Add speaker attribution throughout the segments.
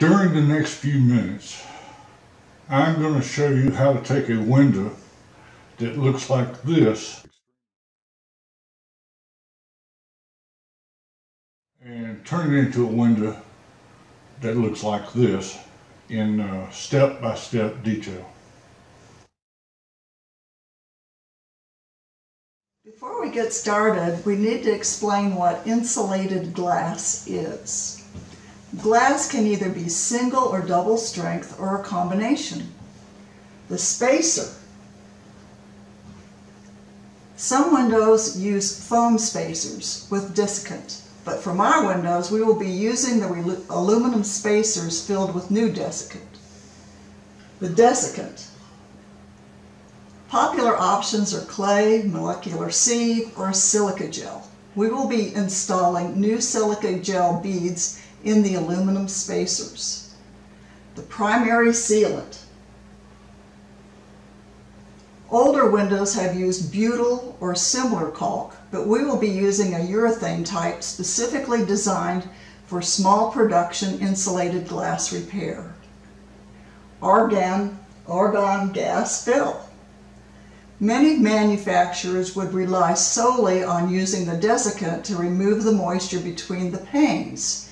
Speaker 1: During the next few minutes, I'm going to show you how to take a window that looks like this and turn it into a window that looks like this in uh, step-by-step -step detail.
Speaker 2: Before we get started, we need to explain what insulated glass is. Glass can either be single or double strength or a combination. The spacer. Some windows use foam spacers with desiccant, but for my windows we will be using the aluminum spacers filled with new desiccant. The desiccant. Popular options are clay, molecular sieve, or silica gel. We will be installing new silica gel beads in the aluminum spacers. The primary sealant. Older windows have used butyl or similar caulk, but we will be using a urethane type specifically designed for small production insulated glass repair. Argon, argon gas fill. Many manufacturers would rely solely on using the desiccant to remove the moisture between the panes.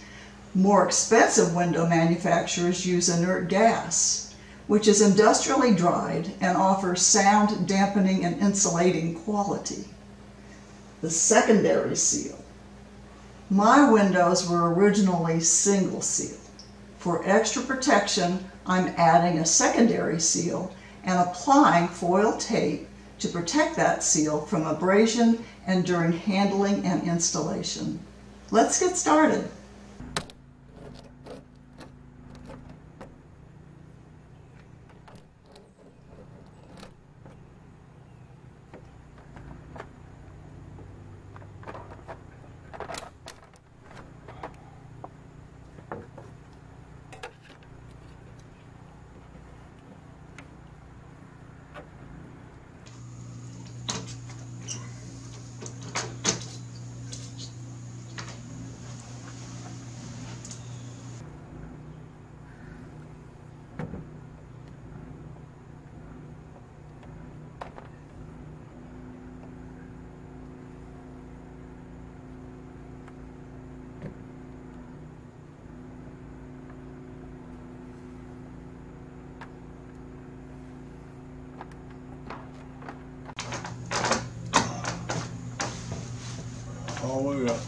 Speaker 2: More expensive window manufacturers use inert gas, which is industrially dried and offers sound dampening and insulating quality. The secondary seal. My windows were originally single seal. For extra protection, I'm adding a secondary seal and applying foil tape to protect that seal from abrasion and during handling and installation. Let's get started.
Speaker 1: All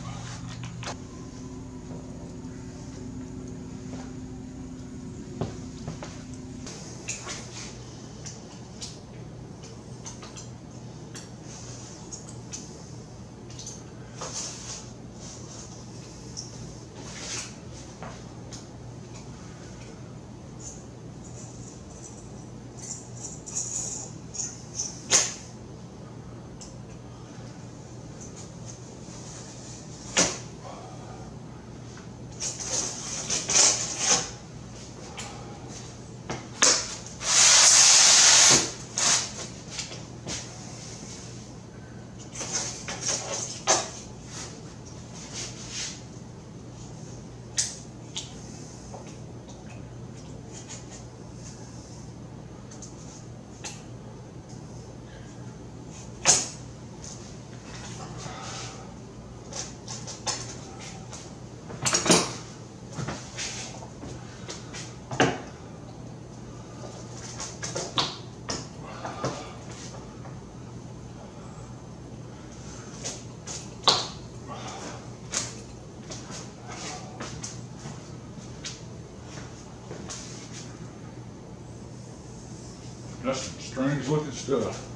Speaker 1: strange looking stuff.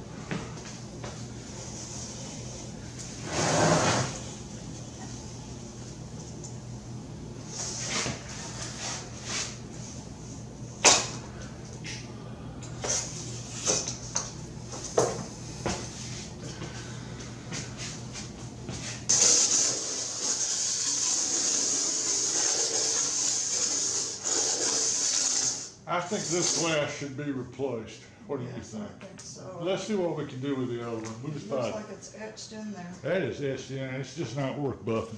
Speaker 1: I think this glass should be replaced. What do you
Speaker 2: Yes, I
Speaker 1: think?
Speaker 2: think so.
Speaker 1: Let's see what we can do with the other one. We just
Speaker 2: Looks
Speaker 1: thought,
Speaker 2: like it's etched in there.
Speaker 1: that is etched in, it's just not worth buffing.